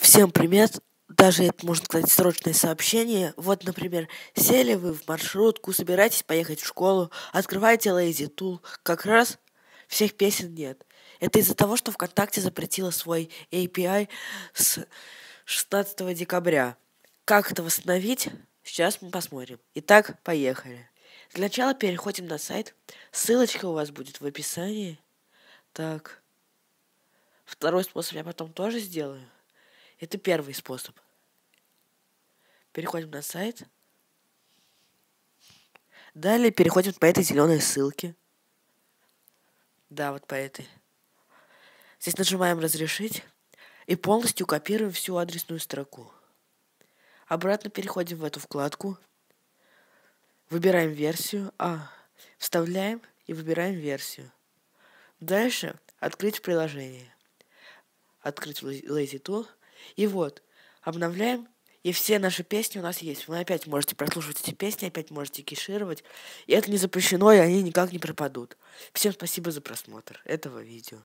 Всем привет! Даже это, можно сказать, срочное сообщение. Вот, например, сели вы в маршрутку, собираетесь поехать в школу, открываете Lazy Tool, как раз всех песен нет. Это из-за того, что ВКонтакте запретила свой API с 16 декабря. Как это восстановить? Сейчас мы посмотрим. Итак, поехали. Для начала переходим на сайт. Ссылочка у вас будет в описании. Так. Второй способ я потом тоже сделаю. Это первый способ. Переходим на сайт. Далее переходим по этой зеленой ссылке. Да, вот по этой. Здесь нажимаем «Разрешить» и полностью копируем всю адресную строку. Обратно переходим в эту вкладку. Выбираем версию. А, вставляем и выбираем версию. Дальше открыть приложение. Открыть Lazy Tool. И вот, обновляем, и все наши песни у нас есть. Вы опять можете прослушивать эти песни, опять можете кешировать. И это не запрещено, и они никак не пропадут. Всем спасибо за просмотр этого видео.